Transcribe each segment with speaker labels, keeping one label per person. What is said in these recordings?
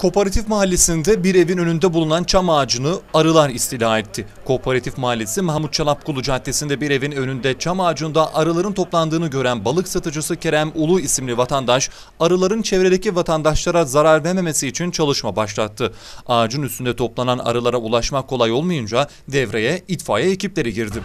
Speaker 1: Kooperatif Mahallesi'nde bir evin önünde bulunan çam ağacını arılar istila etti. Kooperatif Mahallesi Mahmut Çalapkulu Caddesi'nde bir evin önünde çam ağacında arıların toplandığını gören balık satıcısı Kerem Ulu isimli vatandaş arıların çevredeki vatandaşlara zarar vermemesi için çalışma başlattı. Ağacın üstünde toplanan arılara ulaşmak kolay olmayınca devreye itfaiye ekipleri girdi.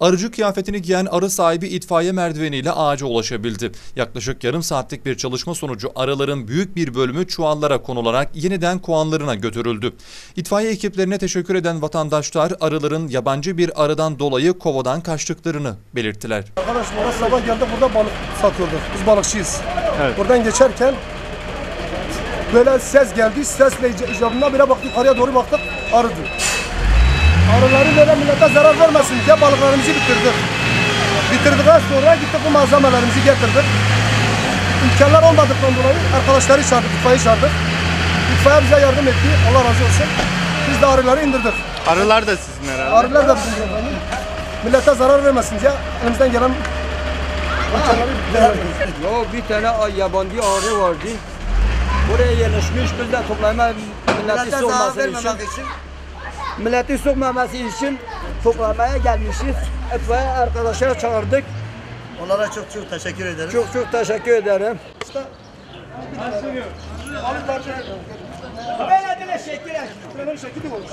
Speaker 1: Arıcı kıyafetini giyen arı sahibi itfaiye merdiveniyle ağaca ulaşabildi. Yaklaşık yarım saatlik bir çalışma sonucu arıların büyük bir bölümü çuvallara konularak yeniden kovanlarına götürüldü. İtfaiye ekiplerine teşekkür eden vatandaşlar arıların yabancı bir arıdan dolayı kovadan kaçtıklarını belirttiler.
Speaker 2: Arkadaş burada sabah geldik burada balık satıyorduk. Biz balıkçıyız.
Speaker 3: Evet.
Speaker 2: Buradan geçerken böyle ses geldi. Sesle ic- icabına bile baktık yukarıya doğru baktık arıdı. Arıları böyle millete zarar vermesin diye balıklarımızı bitirdik. Bitirdikten sonra gittik bu malzemelerimizi getirdik. İmkanlar olmadıktan dolayı arkadaşları çağırdık, itfaiye çağırdık. İtfaiye bize yardım etti. Allah razı olsun. Biz de arıları indirdik.
Speaker 3: Arılar da sizin herhalde.
Speaker 2: Arılar da bizim efendim. Millete zarar vermesin diye elimizden gelen.
Speaker 4: Ya bir tane ay- yabancı arı vardı. Buraya yerleşmiş biz de toplama milleti sokması için. Milleti sokmaması için toplamaya gelmişiz. Etfaiye arkadaşlar çağırdık.
Speaker 5: Onlara çok çok teşekkür ederim.
Speaker 4: Çok çok teşekkür ederim.
Speaker 2: Parça.
Speaker 4: Böyle şekil
Speaker 2: Şöyle şekil olur.